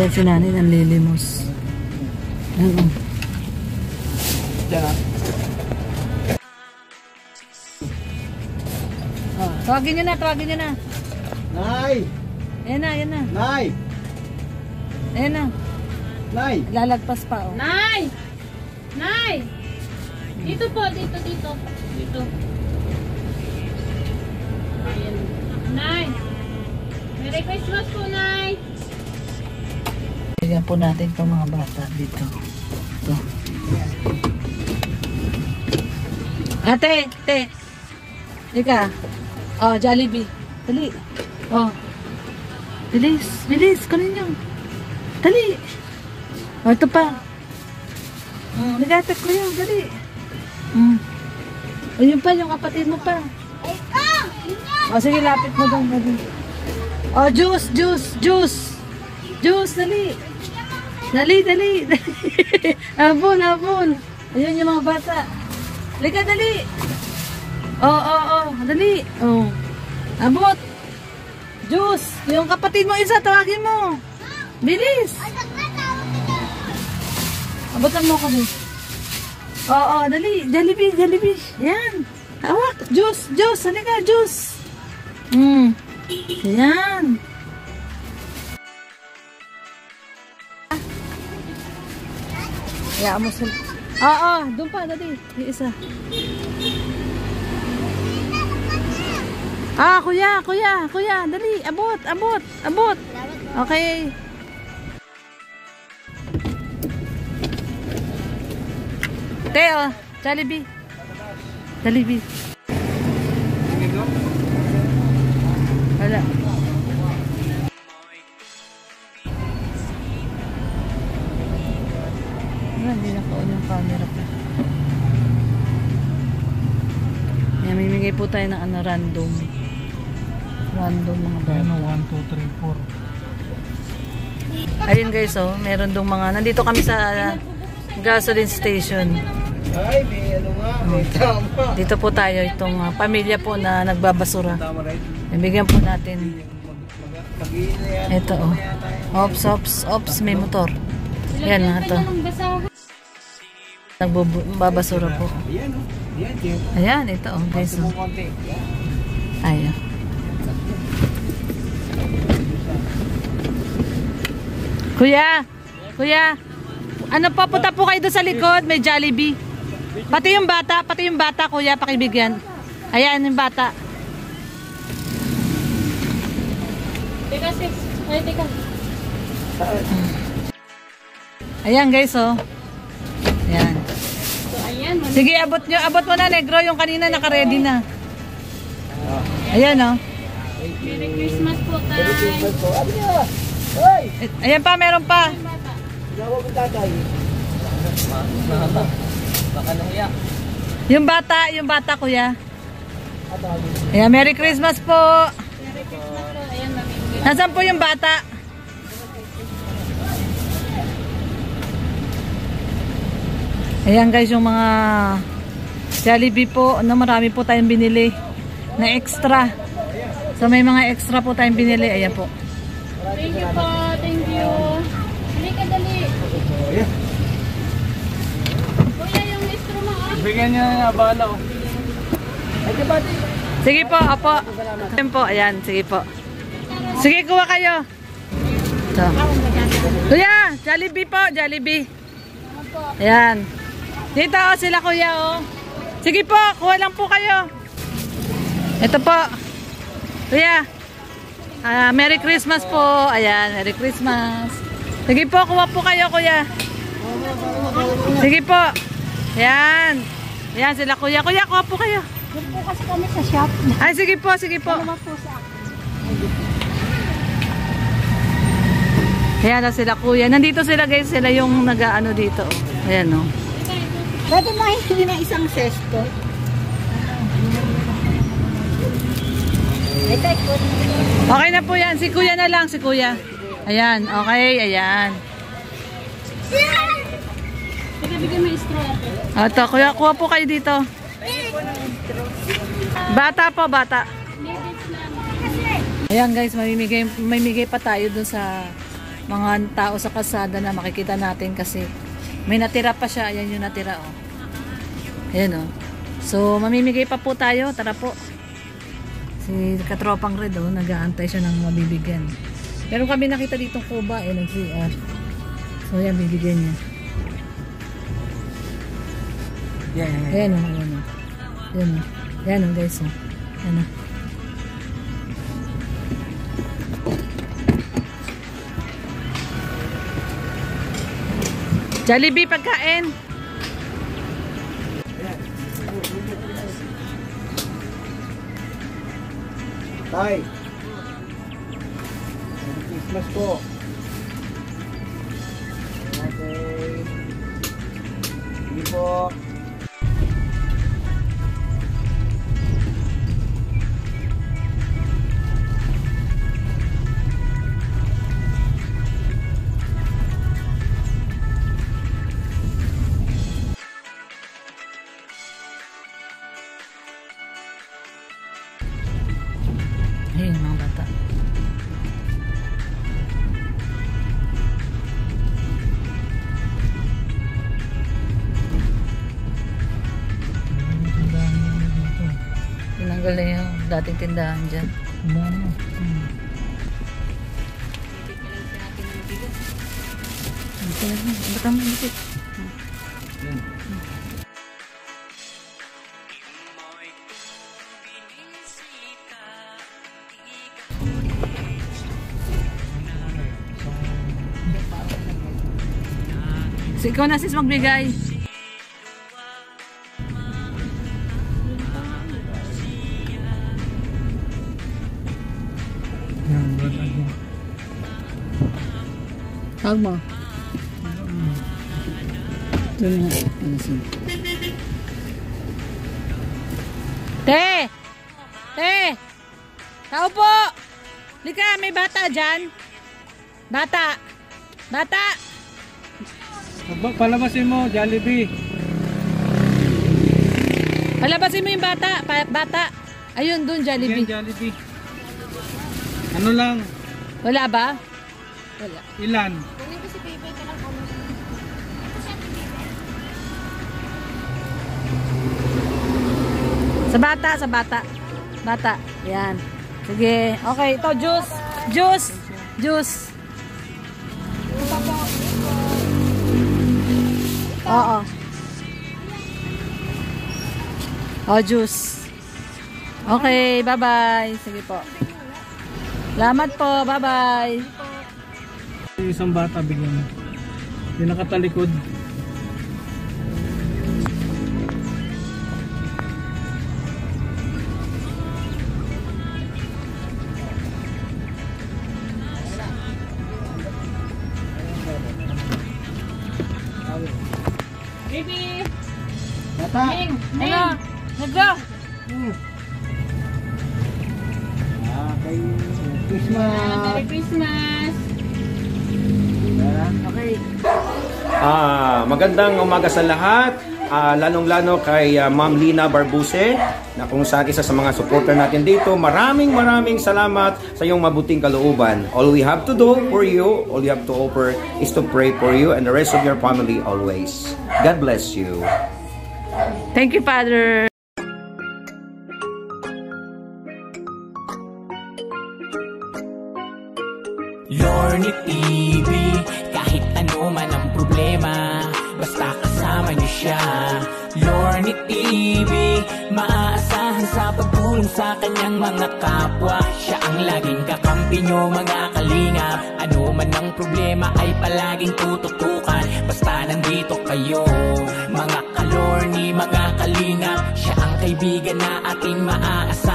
Yan si nanay ng lilimos. Ano? Diyan ah. Oh, tawagin nyo na, tawagin nyo na. Nay! Ayan na, ayan na. Nay! Ayan na. Nay! Lalagpas pa, oh. Nay! Nay! Dito po, dito, dito. Dito. Ayan. Nay! Merry Christmas po, Nay! Bigyan po natin itong mga bata dito. Ito. Ate, ate. Ika. Oh, Jollibee. Dali. Oh. Bilis, bilis. Kunin nyo. Dali. Oh, ito pa. Oh, nagatak ko yun. Dali. Hmm. Oh, yun pa, yung kapatid mo pa. Oh, sige, lapit mo doon. Dali. Oh, juice, juice, juice. Juice, dali. Dali, dali. abon, abon. Ayun yung mga bata. Halika, dali. Oo, oo, oo. Dali. Oh. Abot. Juice. Yung kapatid mo isa, tawagin mo. Bilis. Abotan mo kami. Oo, dali. Jollibee, Jollibee. Yan. Hawak. Juice, juice. Halika, juice. Hmm. Yan. Hayaan mo sila. Oo, doon pa, dali. Yung isa. Ah, kuya, kuya, kuya, dali. Abot, abot, abot. Okay. Teo, Jollibee. Jollibee. Wala. Wala, tayo ng ano, random. Random mga bata. Ano, 1, 2, 3, 4. Ayun guys, oh, meron dong mga, nandito kami sa uh, gasoline station. Ay, may ano nga, may tama. Dito po tayo, itong uh, pamilya po na nagbabasura. Ibigyan po natin. Ito, oh. Ops, ops, ops, may motor. Yan, mga to. Ang basahan. Nagbabasura po. Ayan, oh. Ayan, ito, konti. Yan. Ayan. Kuya, kuya, ano pa, punta po kayo doon sa likod, may Jollibee. Pati yung bata, pati yung bata, kuya, pakibigyan. Ayan, yung bata. Teka, sis. Ay, teka. Ayan, guys, oh. Ayan. Sige, abot nyo, abot mo na, negro, yung kanina naka-ready na. Ayan, oh. Merry Christmas po, Tay. Ano yan? Hoy! Eh, Ayan pa, meron pa. Bata. Ginawa mo tatay. Baka nahiya. Yung bata, yung bata, kuya. Ayan, Merry Christmas po. Merry Christmas po. Ayan. Nasaan po yung bata? Ayan guys, yung mga Jollibee po, ano, marami po tayong binili na extra. So may mga extra po tayong binili. Ayan po. Thank you po. Thank you. Halika, dali. Ayan. Kuya, yung istro mo, ah. Bigyan niya na bala, oh. Sige po, apo. Ayan po, ayan, sige po. Sige, kuha kayo. So. Kuya, Jollibee po, Jollibee. Ayan. Dito oh, sila kuya oh. Sige po, kuha lang po kayo. Ito po. Kuya. Ah, Merry Christmas po. Ayan, Merry Christmas. Sige po, kuha po kayo kuya. Sige po. Ayan. Ayan sila kuya. Kuya, kuha po kayo. Doon po kasi kami sa shop. Ay, sige po, sige po. Ano Ayan na sila kuya. Nandito sila guys, sila yung nag-ano dito. Ayan oh. Pwede mo hindi na isang sesto. Okay na po yan. Si kuya na lang, si kuya. Ayan, okay, ayan. Bigyan mo straw. ate. Ito, kuya, kuha po kayo dito. Bata po, bata. Ayan guys, mamimigay, mamimigay pa tayo dun sa mga tao sa kalsada na makikita natin kasi may natira pa siya. Ayan yung natira, oh. Ayan, oh. So, mamimigay pa po tayo. Tara po. Si Katropang Red, oh, nag-aantay siya ng mabibigyan. Meron kami nakita ditong kuba, eh, nag-CR. So, yan, bibigyan niya. Yan, yan, yan. Ayan, oh, ayan, oh. Ayan, oh. Ayan, oh, guys, oh. Ayan, oh. Jollibee pagkain. Tay. Christmas po. Dating tindahan dyan. Hmm. Ba't ang malikit? So, ikaw na sis magbigay. Tawag mo. Ito na. Ano? Te! Te! Tao po! Lika, may bata dyan. Bata! Bata! Palabasin mo, Jollibee. Palabasin mo yung bata. Pa bata. Ayun, dun, Yan, Jollibee. Jollibee. Ano lang, Wala ba? Wala. ilan? Sa bata, sa bata. Bata. Yan. Sige. Okay, ito, juice. Juice. Juice. Oo. Oh, juice. Okay, bye-bye. Sige po. Salamat po. Bye-bye. Yung isang bata bigyan mo. Yung nakatalikod. Baby! Bata! Ning! Ano? Naggo. Ah, kay Merry Christmas! Ah, magandang umaga sa lahat. Ah, lalong-lalo kay ah, Ma'am Lina Barbuse na kung saan isa sa mga supporter natin dito. Maraming maraming salamat sa iyong mabuting kalooban. All we have to do for you, all you have to offer is to pray for you and the rest of your family always. God bless you. Thank you, Father. Lorny TV problema. Basta kasama niyo siya. Lorny TV Maaasahan sa pagtulong sa kanyang mga kapwa. Siya ang laging kakampi niyo mga kalingap Ano man ang problema ay palaging tututukan. Basta nandito kayo Mga kalorny, mga kalingap Siya ang kaibigan na ating maaasahan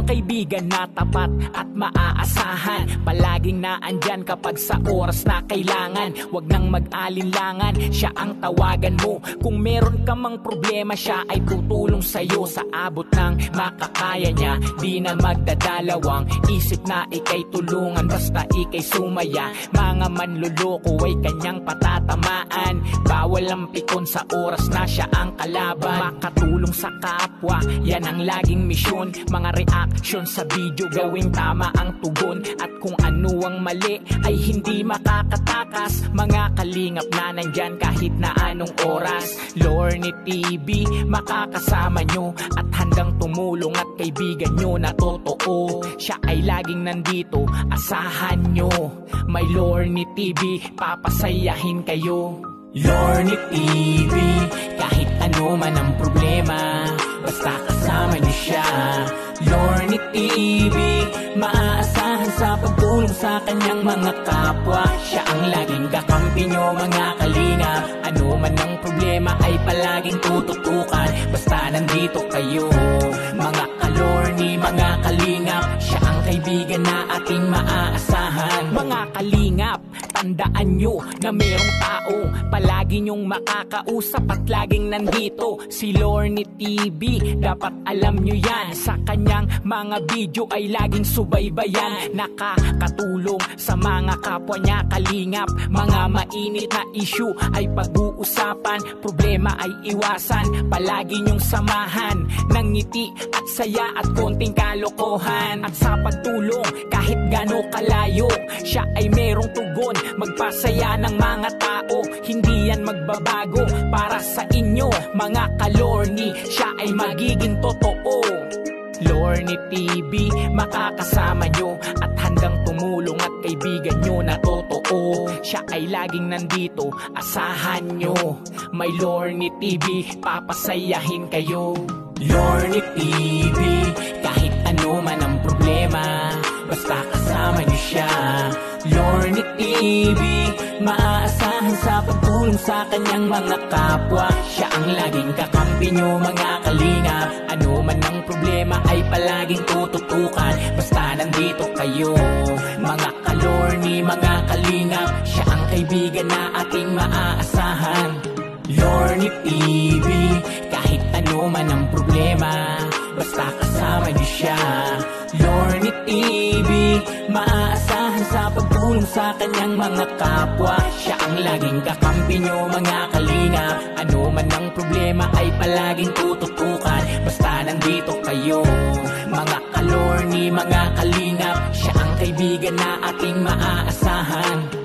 ng kaibigan na tapat at maaasahan. Palaging naandyan kapag sa oras na kailangan. Huwag nang mag-alinlangan, siya ang tawagan mo. Kung meron ka mang problema, siya ay tutulong sa'yo. Sa abot ng makakaya niya, di na magdadalawang. Isip na ikay tulungan, basta ikay sumaya. Mga manluloko ay kanyang patatamaan. Bawal ang pikon sa oras na siya ang kalaban. Makatulong sa kapwa Yan ang laging misyon. Mga reaction sa video Gawing tama ang tugon. At kung ano ang mali Ay hindi makakatakas. Mga kalingap na nandyan Kahit na anong oras. Lorne TV Makakasama nyo. At handang tumulong At kaibigan nyo na totoo. Siya ay laging nandito Asahan nyo. May Lorne TV Papasayahin kayo. Lorne TV Kahit ano man ang problema Basta kasama niyo siya Lorne TV Maaasahan sa pagtulong sa kanyang mga kapwa. Siya ang laging kakampi nyo mga kalinga. Ano man ang problema ay palaging tututukan. Basta nandito kayo Mga kalorni, mga kalingap Siya ang kaibigan na ating maaasahan. Mga kalingap, tandaan nyo na merong taong Palagi nyong makakausap at laging nandito. Si Lorne TV, dapat alam nyo yan. Sa kanyang mga video ay laging subaybayan. Nakakatulong sa mga kapwa niya kalingap. Mga mainit na issue ay pag-uusapan. Problema ay iwasan, palagi nyong samahan Ng ngiti at saya at konting kalokohan. At sa pagtulong kahit gano kalayo Siya ay merong tugon, magpasaya ng mga tao Hindi yan magbabago. Para sa inyo mga kalorni Siya ay magiging totoo. Lorne TV, makakasama nyo At handang tumulong at kaibigan nyo na totoo. Siya ay laging nandito, asahan nyo. May Lorne TV, papasayahin kayo. Lorne TV, kahit ano man ang problema Basta kasama nyo siya Lorne TV, maaasahan sa pagtulong sa kanyang mga kapwa. Siya ang laging kakampi nyo mga kalinga. Ano man ang problema ay palaging tututukan. Basta nandito kayo Mga kalorni, mga kalingap Siya ang kaibigan na ating maaasahan. Lorne TV, kahit ano man ang problema Basta kasama niyo siya. Lorne TV, maaasahan sa pagtulong sa kanyang mga kapwa. Siya ang laging kakampi nyo mga kalinga. Ano man ang problema ay palaging tututukan. Basta nandito kayo Mga kalorni, mga kalingap. Siya ang kaibigan na ating maaasahan